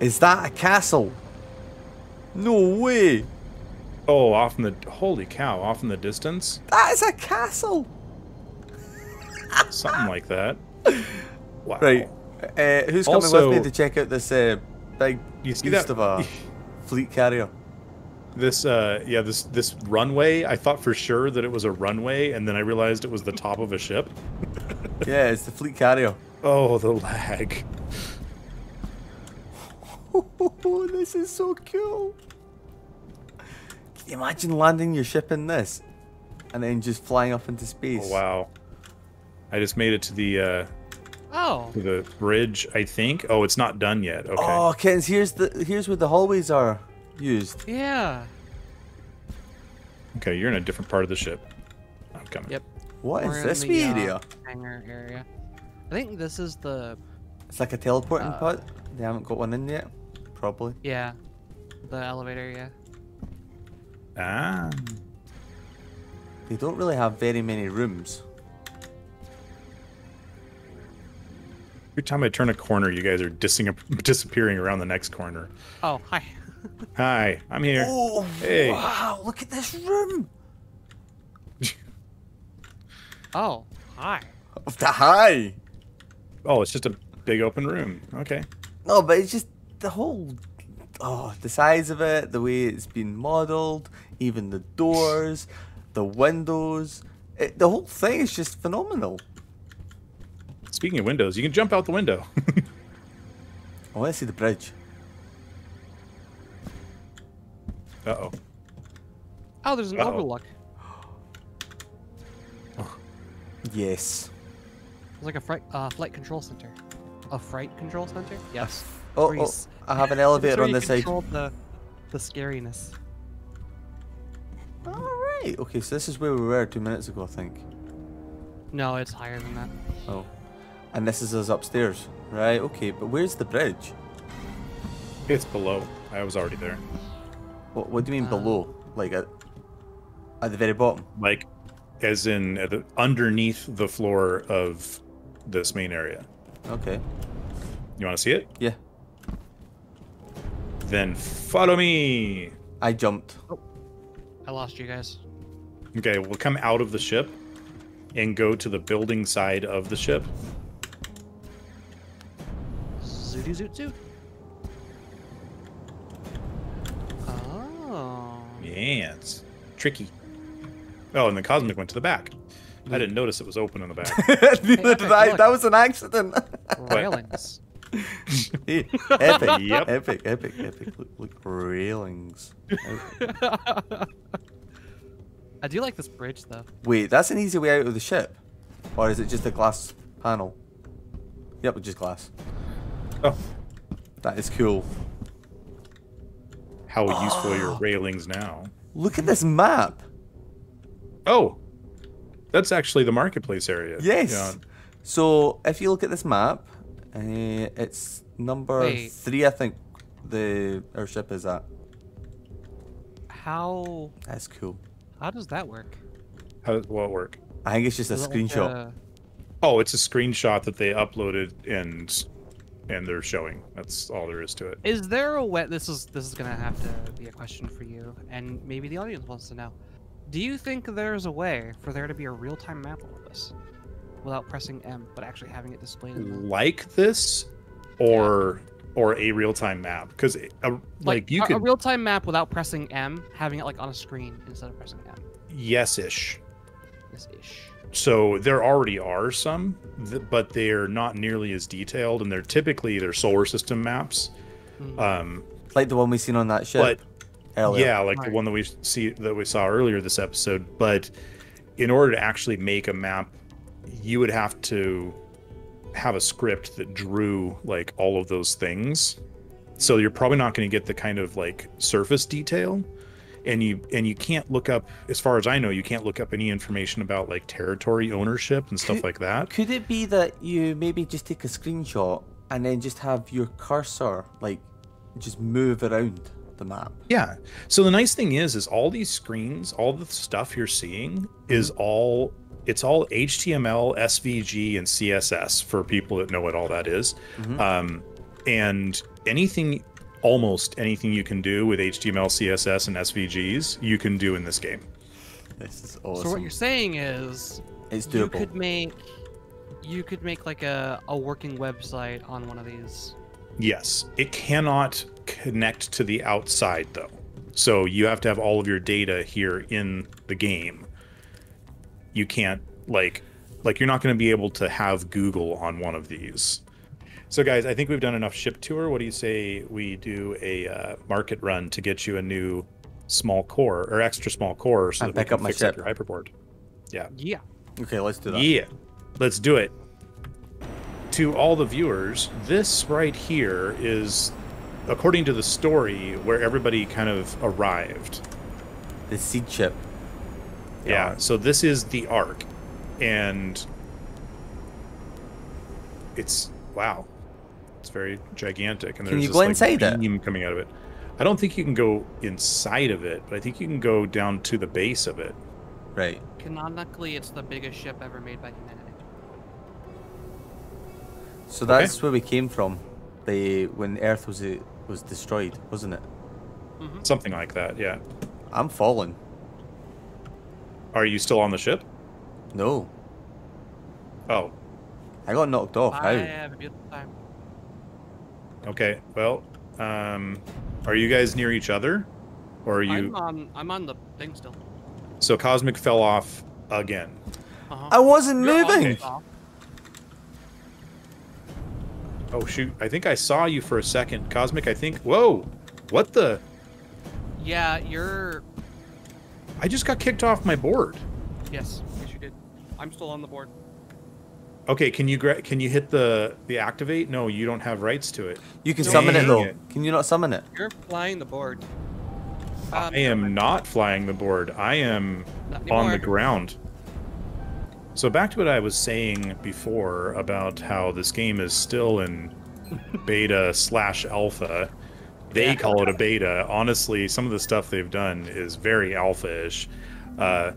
Is that a castle? No way. Oh, off in the holy cow, off in the distance, That is a castle. something like that. Wow. Right. Uh, who's coming with me to check out this uh, big You see beast that? of a fleet carrier? This uh yeah, this this runway, I thought for sure that it was a runway and then I realized it was the top of a ship. Yeah, it's the fleet carrier. Oh, the lag. Oh, this is so cool. Can you imagine landing your ship in this and then just flying up into space? Oh, wow. I just made it to the uh Oh, to the bridge, I think. Oh, it's not done yet. Okay. Oh, Kens, here's the here's where the hallways are used. yeah. Okay, you're in a different part of the ship. I'm coming. Yep. What We're is this the, wee uh, area? Hangar area. I think this is the It's like a teleporting uh, pod. They haven't got one in yet. Probably. yeah, the elevator. Yeah. Ah. They don't really have very many rooms. Every time I turn a corner, you guys are dissing, disappearing around the next corner. Oh, hi. Hi, I'm here. Oh, Hey. wow! Look at this room. Oh, hi. Of the high. Oh, it's just a big open room. Okay. No, but it's just the whole. Oh, the size of it, the way it's been modelled, even the doors, the windows. It, the whole thing is just phenomenal. Speaking of windows, you can jump out the window. I want to see the bridge. uh oh. Oh, there's an Uh-oh. overlook. Yes. It's like a flight, uh, flight control center. A flight control center? Yes. Oh, Where you oh, s- I have an elevator on this side. control The, the scariness. Alright, okay, so this is where we were two minutes ago, I think. No, it's higher than that. Oh. And this is us upstairs. Right, okay, but where's the bridge? It's below. I was already there. What, what do you mean Uh, below? Like at, at the very bottom? Like, as in at the, underneath the floor of this main area. Okay. You want to see it? Yeah. Then follow me. I jumped. Oh. I lost you guys. Okay, we'll come out of the ship and go to the building side of the ship. Zooty zoot zoot. Oh. Yeah, it's tricky. Oh, and the cosmic went to the back. I didn't notice it was open in the back. Neither Epik, did I. look. That was an accident. Railings. Hey, Epik. Yep. Epik, Epik, Epik. Look, look railings. I do like this bridge though. Wait, that's an easy way out of the ship? Or is it just a glass panel? Yep, it's just glass. oh, That is cool. how useful are your railings now? Look at this map. Oh, that's actually the marketplace area. Yes. Yeah. So if you look at this map, uh, it's number Wait. three, I think. The our ship is at. How That's cool. how does that work? How does what work? I think it's just a Is it like screenshot. a- Oh, it's a screenshot that they uploaded and and they're showing. That's all there is to it. Is there a way? This is this is gonna have to be a question for you, and maybe the audience wants to know. Do you think there's a way for there to be a real-time map of this, without pressing M, but actually having it displayed in Like this, or or a real time map because like, you a, could a real-time map without pressing M, having it like on a screen instead of pressing M? yes ish. This ish. So there already are some, but they're not nearly as detailed, and they're typically they're solar system maps. Mm. Um, Like the one we seen on that ship but earlier. yeah, like the one that we see that we saw earlier this episode. But in order to actually make a map, you would have to have a script that drew like all of those things. So you're probably not going to get the kind of like surface detail, and you and you can't look up, as far as I know, you can't look up any information about like territory ownership and stuff Could- like that. Could it be that you maybe just take a screenshot and then just have your cursor like just move around the map? Yeah. So the nice thing is, is all these screens, all the stuff you're seeing is mm-hmm. all it's all HTML, SVG, and CSS for people that know what all that is. Mhm. Um, and anything, almost anything you can do with HTML, CSS, and SVGs, you can do in this game. This is awesome. So what you're saying is it's you could make you could make like a, a working website on one of these. Yes, it cannot connect to the outside though. So you have to have all of your data here in the game. You can't like like you're not going to be able to have Google on one of these. So guys, I think we've done enough ship tour. What do you say we do a uh, market run to get you a new small core or extra small core so And that we pick can up my fix up your hyperboard? Yeah. Yeah. Okay, let's do that. Yeah, let's do it. To all the viewers, this right here is, according to the story, where everybody kind of arrived. The seed chip. Yeah. So this is the arc, and it's wow, it's very gigantic. And Can there's you this, go like, inside it? beam coming out of it. I don't think you can go inside of it, but I think you can go down to the base of it. Right. Canonically, it's the biggest ship ever made by humanity. So that's where we came from. The when Earth was uh, was destroyed, wasn't it? Something like that. Yeah. I'm falling. Are you still on the ship? No, Oh, I got knocked off. I have a beautiful time. Okay, well, um, are you guys near each other, or are you? I'm on. I'm on the thing still. So Cosmic fell off again. Uh-huh. I wasn't You're moving. it. Oh shoot! I think I saw you for a second, Cosmic. I think. Whoa! What the? Yeah, you're. I just got kicked off my board. Yes, yes, you did. I'm still on the board. Okay, can you gra- can you hit the the activate? No, you don't have rights to it. You can Dang summon it though. it. Can you not summon it? You're flying the board. I Um, am not flying the board. I am on the ground. So back to what I was saying before about how this game is still in beta slash alpha. They Yeah. call it a beta. Honestly, some of the stuff they've done is very alpha-ish. Uh,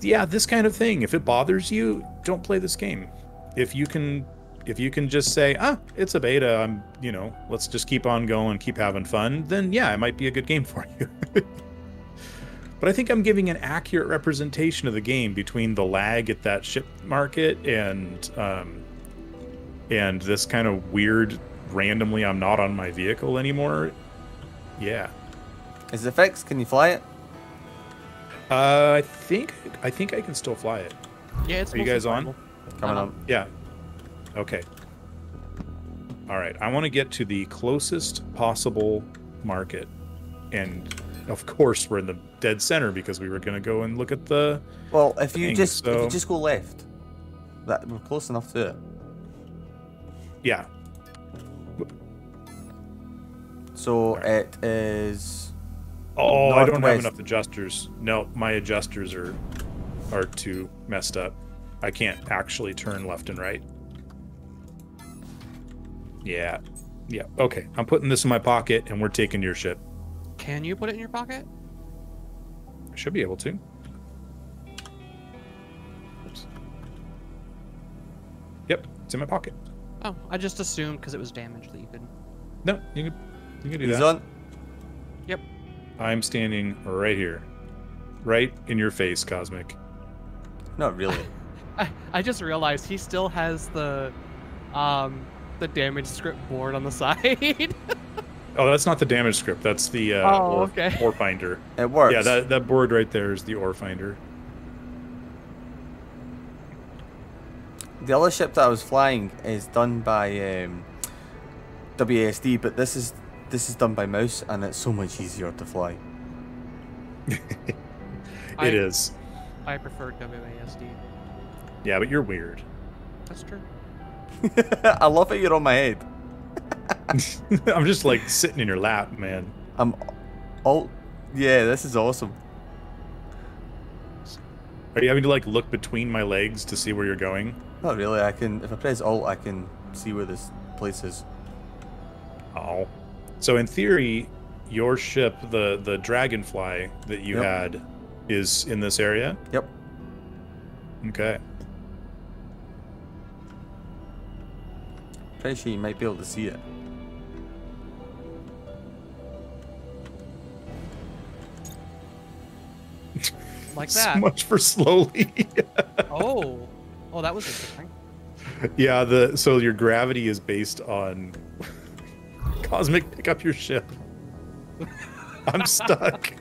yeah, this kind of thing. If it bothers you, don't play this game. If you can, if you can just say, ah, it's a beta. I'm, you know, let's just keep on going, keep having fun. Then yeah, it might be a good game for you. But I think I'm giving an accurate representation of the game between the lag at that ship market and um, and this kind of weird randomly I'm not on my vehicle anymore. Yeah. Is it fixed? Can you fly it? Uh, I think I think I can still fly it. Yeah, it's Are you guys on? Coming up. Yeah. Okay. All right. I want to get to the closest possible market, and of course we're in the dead center because we were going to go and look at the Well, if you Thing, just if you just go left, that we're close enough to it. yeah So it is. Oh, I don't have enough adjusters. No, my adjusters are are too messed up. I can't actually turn left and right. Yeah. Yeah. Okay. I'm putting this in my pocket and we're taking your ship. Can you put it in your pocket? I should be able to. Oops. Yep, it's in my pocket. Oh, I just assumed because it was damaged that you couldn't. No, you can you can do He's that. on. Yep. I'm standing right here. Right in your face, Cosmic. Not really. I, I just realized he still has the, um, the damage script board on the side. Oh, that's not the damage script. That's the uh, Oh, ore, okay. ore finder. It works. Yeah, that, that board right there is the ore finder. The other ship that I was flying is done by um, WASD, but this is this is done by mouse, and it's so much easier to fly. I- It is. I prefer WASD. Yeah, but you're weird. That's true. I love it. You're on my head. I'm just like sitting in your lap, man. I'm. Oh, yeah. This is awesome. Are you having to like look between my legs to see where you're going? Not really. I can. If I press Alt, I can see where this place is. Oh. So in theory, your ship, the the dragonfly that you Yep. had, is in this area. Yep. Okay. Pretty sure you might be able to see it. Like So that. much for slowly. Oh. Oh, that was interesting. yeah, the so your gravity is based on cosmic pick up your ship. I'm stuck.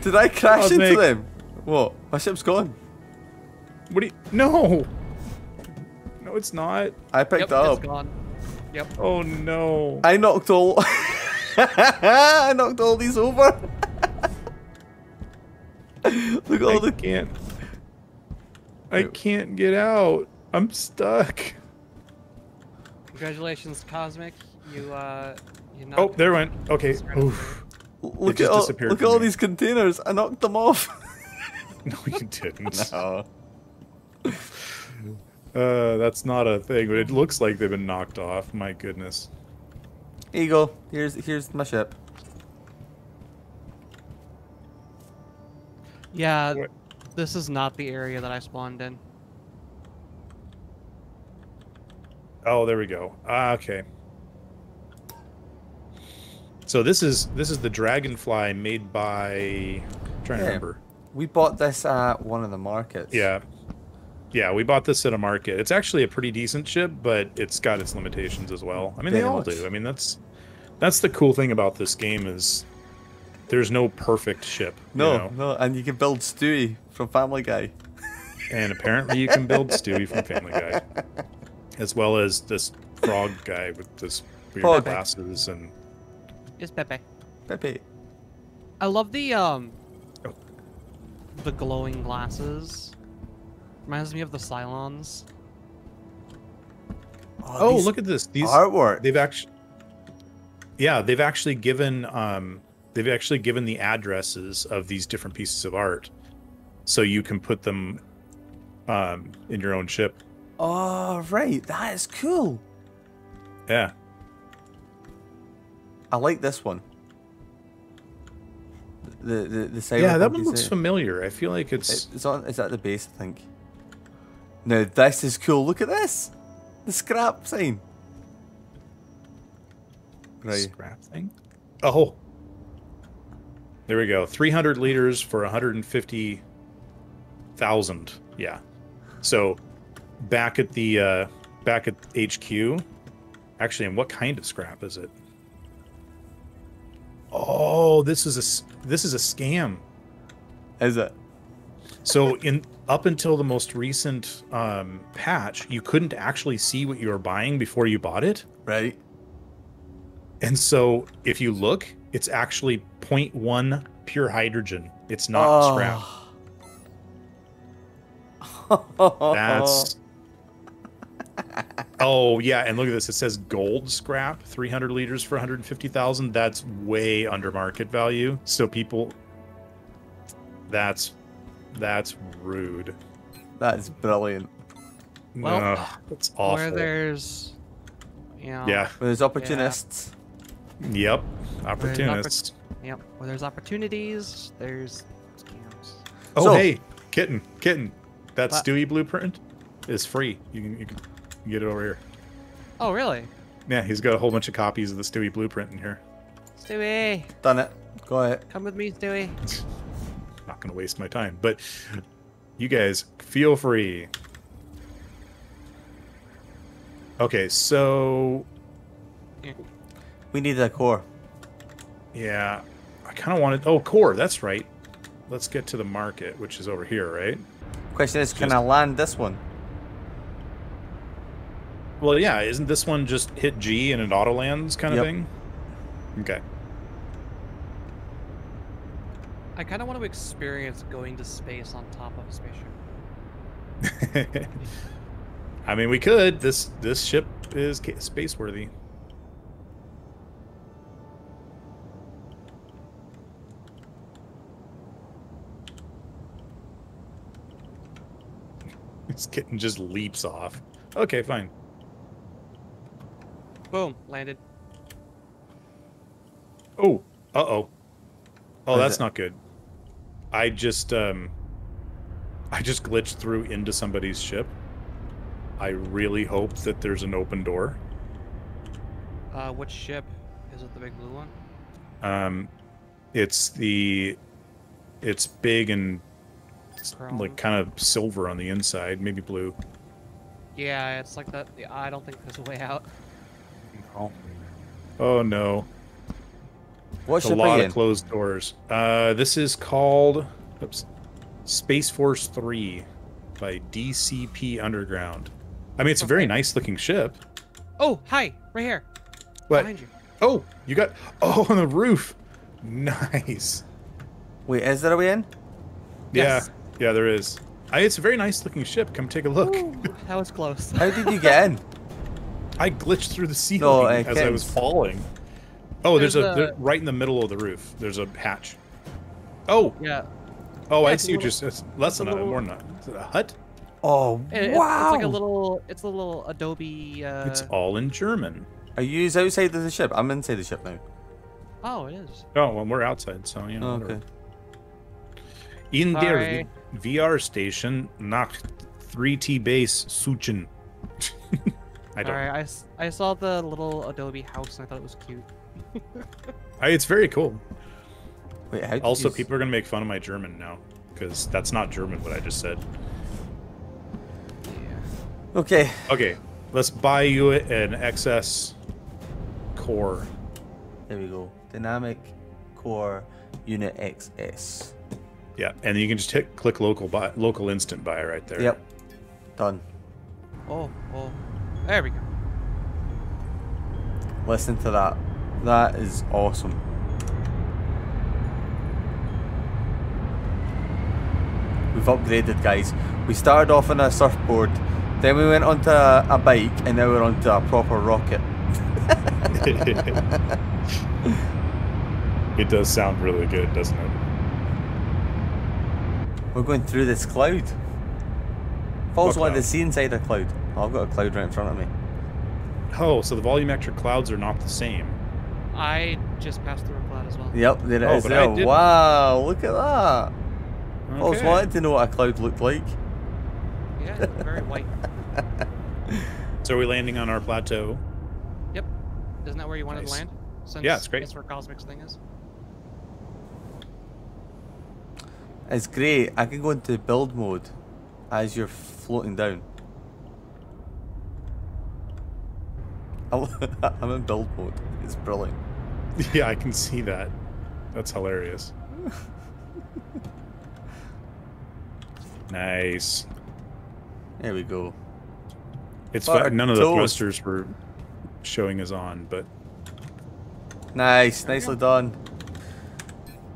Did I crash into them? What? My ship's gone. What do you No. No, it's not. I picked yep, it up. it's gone. Yep. Oh no. I knocked all. I knocked all these over. Look at all I the. can't. I can't get out. I'm stuck. Congratulations, Cosmic. You uh you Oh, knocked there went. Okay. Oof. Look just at all, look at all me. these containers. I knocked them off. No, you didn't. no. Uh, that's not a thing, but it looks like they've been knocked off. My goodness. Eagle. Here's here's my ship. Yeah, What? this is not the area that I spawned in. Oh, there we go. Ah, okay. So this is this is the dragonfly made by. I'm trying to remember. We bought this at one of the markets. Yeah. Yeah, we bought this at a market. It's actually a pretty decent ship, but it's got its limitations as well. I mean, they all much. do. I mean, that's that's the cool thing about this game is there's no perfect ship. you No, know? no, and you can build Stewie from Family Guy. and apparently you can build Stewie from Family Guy, as well as this frog guy with this weird Frog. glasses and It's Pepe. Pepe. I love the um Oh. the glowing glasses. Reminds me of the Cylons. oh, these look at this. These artwork. they've actually yeah they've actually given um they've actually given the addresses of these different pieces of art so you can put them um in your own ship Oh, right. That is cool. yeah I like this one. The the the cyberpunk yeah that one looks there. familiar i feel like it's It- It's on. It's at the base, I think. Now this is cool. Look at this. The scrap sign. Right. scrap thing oh there we go 300 liters for 150000 yeah so back at the uh back at hq actually and what kind of scrap is it oh this is a this is a scam Is it? so in up until the most recent um patch you couldn't actually see what you were buying before you bought it Right. And so if you look, it's actually 0.1 pure hydrogen. It's not scrap. scrap. That's Oh, yeah, and look at this. It says gold scrap, 300 liters for 150,000. That's way under market value. So people That's that's rude. that is brilliant. Well, Ugh, that's awful. Where there's you know yeah. But there's opportunists. Yep. oppor- Opportunists. Yep. Where there's opportunities, there's scams. Oh, So- hey, kitten, kitten. That What? Stewie blueprint is free. You can, you can get it over here. Oh really? Yeah, he's got a whole bunch of copies of the Stewie blueprint in here. Stewie, Done it. Go ahead. come with me, Stewie. Not going to waste my time, but you guys feel free. Okay, so We need that core. yeah, I kind of wanted. Oh, core. That's right. Let's get to the market, which is over here, right? Question is, can I land this one? Well, yeah. Isn't this one just hit G and it auto lands kind of Yep. thing? Okay. I kind of want to experience going to space on top of a spaceship. I mean, we could. This this ship is space worthy. This kitten just leaps off. Okay, fine. Boom, landed. Oh, uh oh. Oh, What is that's it? not good. I just um, I just glitched through into somebody's ship. I really hope that there's an open door. Uh, which ship? Is it the big blue one? Um, it's the, it's big and it's Chrome. like kind of silver on the inside, maybe blue. Yeah, it's like that. yeah, I don't think there's a way out. Oh, oh no, What a lot of in? closed doors. Uh, this is called, oops, Space Force Three, by DCP Underground. I mean, it's a very nice looking ship. Oh, hi, right here, What? behind you. Oh, you got oh on the roof. Nice. Wait, is there a way in? Yes. Yeah, yeah, there is. I, it's a very nice looking ship. Come take a look. Ooh, that was close. How did you get in? I glitched through the ceiling No, I as I was falling. Oh, there's, There's a, a- there- right in the middle of the roof. There's a hatch. Oh, yeah, oh, Yeah, I see. little- you're s- it's less it's a than a, little- more than a, is it a hut. Oh, it- it's, wow! it's like a little, it's a little Adobe. Uh, it's all in German. Are you outside of the ship? I'm inside the ship now. oh, it is. Oh, well, we're outside, so you know. Oh, whatever. okay. In der Sorry. v- VR station nach 3T base Suchen. I don't. Alright, I, s- I saw the little Adobe house and I thought it was cute. I, it's very cool. Wait, Also, you... people are gonna make fun of my German now because that's not German. What I just said. Yeah. Okay, Okay, let's buy you an XS core. there we go. Dynamic Core Unit XS. Yeah, and you can just hit click local buy, local instant buy right there. Yep. Done. Oh, oh, there we go. Listen to that. That is awesome. We've upgraded, guys. We started off on a surfboard, then we went onto a, a bike, and now we're onto a proper rocket. it does sound really good, doesn't it? We're going through this cloud. Falls What wanted to cloud? see inside a cloud. Oh, I've got a cloud right in front of me. Oh, so the volumetric clouds are not the same. I just passed through a cloud as well. Yep, there it Oh, is but I oh, there. Wow, look at that. I Okay. wanted to know what a cloud looked like. Yeah, it's very white. So are we landing on our plateau? Yep. Isn't that where you wanted Nice. to land? Since Yeah, it's great. That's where Cosmic's thing is. It's great. I can go into build mode as you're floating down. I'm I'm in build mode. It's brilliant. Yeah, I can see that. That's hilarious. nice. There we go. It's Butter. None of the toast. thrusters were showing us on, but Nice, nicely go. done.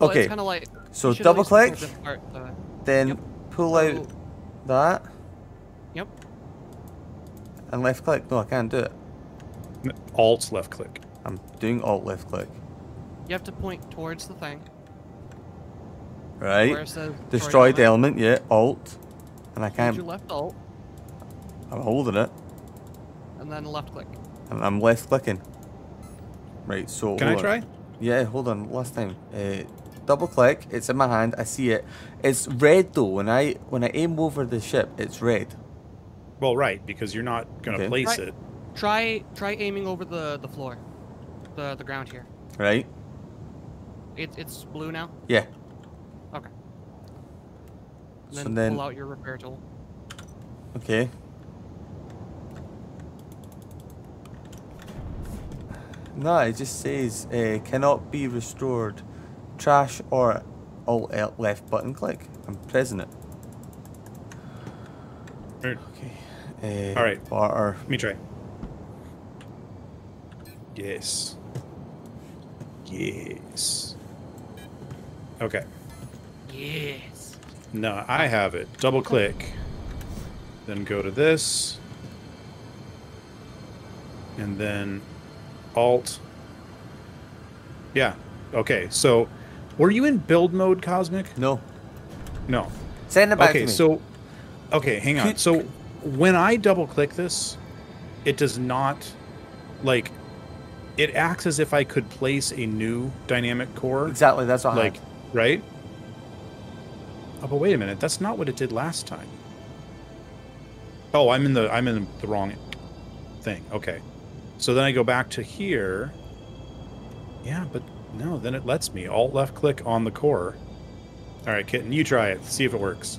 Well, Okay, It's kind of like. so you should at double click, this part, uh, then Yep. pull out so- that Yep. and left click. No, I can't do it. N- alt left click. I'm doing alt left click. You have to point towards the thing. Right. Where it Destroyed element. element, yeah, alt. And I can't. your left alt I'm holding it. and then left click. I'm, I'm left clicking. Right, so. Can I hold on. try? Yeah, hold on. Last time, uh, double click. It's in my hand. I see it. It's red though. When I when I aim over the ship, it's red. Well, right, because you're not gonna Okay. place Right. it. Try try aiming over the the floor, the the ground here. Right? It's it's blue now. Yeah. Okay. And So then, then- pull out your repair tool. Okay. No, it just says uh, cannot be restored. Trash or alt left button click. I'm pressing it. Right. Okay. Uh, All right. Barter. Let me try. Yes. Yes. Okay. Yes. No, I have it. Double click. Then go to this. And then Alt. Yeah. Okay. So, were you in build mode, Cosmic? No. No. Send it back Okay. to me. So, okay, hang on. So, when I double click this, it does not like. It acts as if I could place a new dynamic core. exactly. That's what I like had. right oh but wait a minute that's not what it did last time Oh, I'm in the I'm in the wrong thing. Okay. So then I go back to here. Yeah, but no, then it lets me. Alt left click on the core. All right, kitten, you try it. See if it works.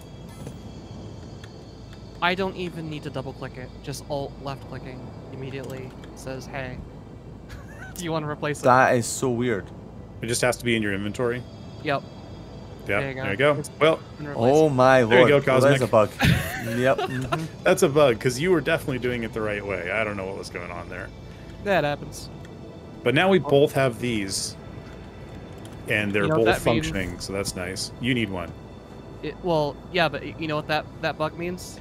I don't even need to double click it. Just alt left clicking immediately says, "Hey, do you want to replace it?" That is so weird. It just has to be in your inventory. Yep. Yeah, There you go. there you go. Well, and replace Oh it. my There you lord. go, Well, there's a bug. yep. Mm-hmm. that's a bug because you were definitely doing it the right way. I don't know what was going on there. That happens. But now we both have these, and they're You know both that means? functioning, so that's nice. You need one. It, well, yeah, but you know what that that bug means?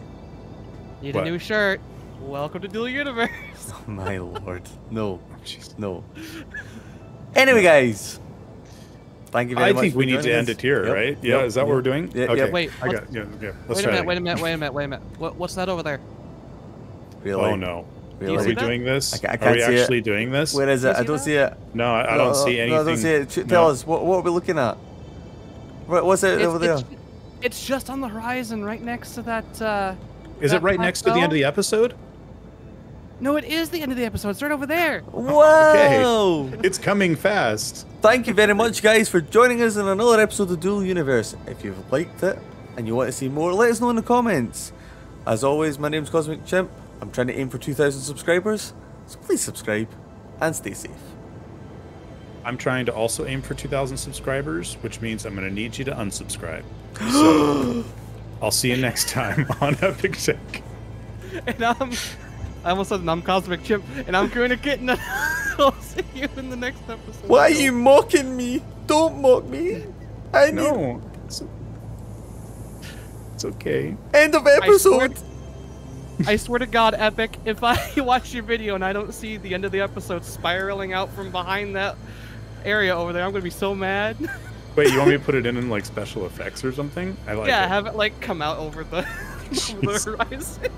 Need What? a new shirt. Welcome to Dual Universe. Oh my lord. No. Oh, jeez. No. Anyway, guys. Thank you very I much. think for we need to joining end us. it here, Yep, right? Yeah, yep, is that what we're doing? Yeah, okay. yeah. Wait, I got yeah, yeah. Let's wait a minute. Wait a minute. Wait a minute. Wait a minute. What, what's that over there? Really? Oh no. Really? Are we that? doing this? I ca- I Are can't we see it. actually doing this? Where is it? I don't that? see it. No, I, I don't see anything. No, I don't see it. Ch- No. Tell us, what, what are we looking at? What, what's it It's, over there? it's, it's just on the horizon, right next to that. Uh... Is it right next to the end of the episode? No, it is the end of the episode. It's right over there. Wow! It's coming fast. Thank you very much, guys, for joining us in another episode of Dual Universe. If you've liked it and you want to see more, let us know in the comments. As always, my name's Cosmic Chimp. I'm trying to aim for 2,000 subscribers, so please subscribe and stay safe. I'm trying to also aim for 2,000 subscribers, which means I'm going to need you to unsubscribe. So I'll see you next time on EpikTek. And I'm. I almost said I'm Cosmic Chimp, and I'm Karina Kitten. I'll see you in the next episode. Why are you mocking me? Don't mock me. I need It's, it's okay. end of swear- episode. I swear to God, Epik, if I watch your video and I don't see the end of the episode spiraling out from behind that area over there, I'm gonna be so mad. Wait, you want me to put it in in like special effects or something? I like yeah, it. have it like come out over the, over the horizon.